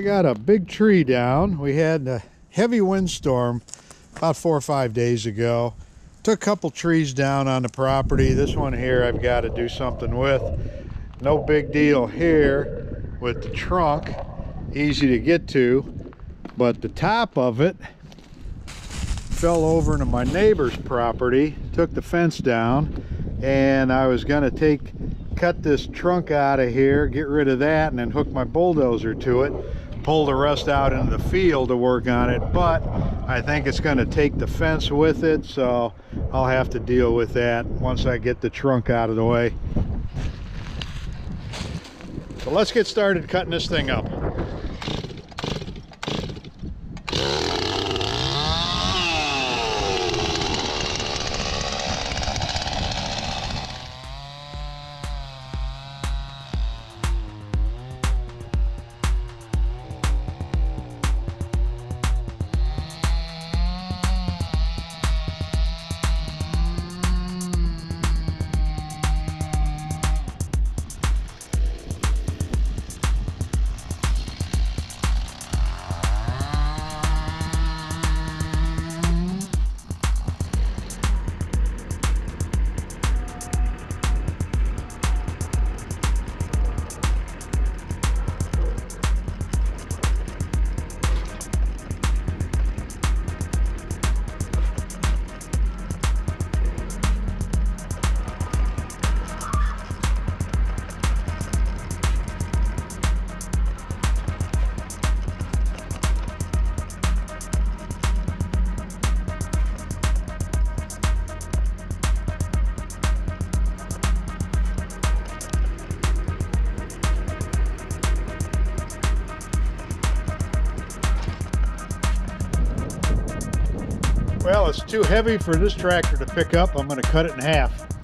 I got a big tree down. We had a heavy windstorm about four or five days ago. Took a couple trees down on the property. This one here I've got to do something with. No big deal here with the trunk. Easy to get to. But the top of it fell over into my neighbor's property. Took the fence down. And I was going to take cut this trunk out of here, get rid of that, and then hook my bulldozer to it pull the rest out into the field to work on it but I think it's going to take the fence with it so I'll have to deal with that once I get the trunk out of the way. So let's get started cutting this thing up it's too heavy for this tractor to pick up. I'm going to cut it in half.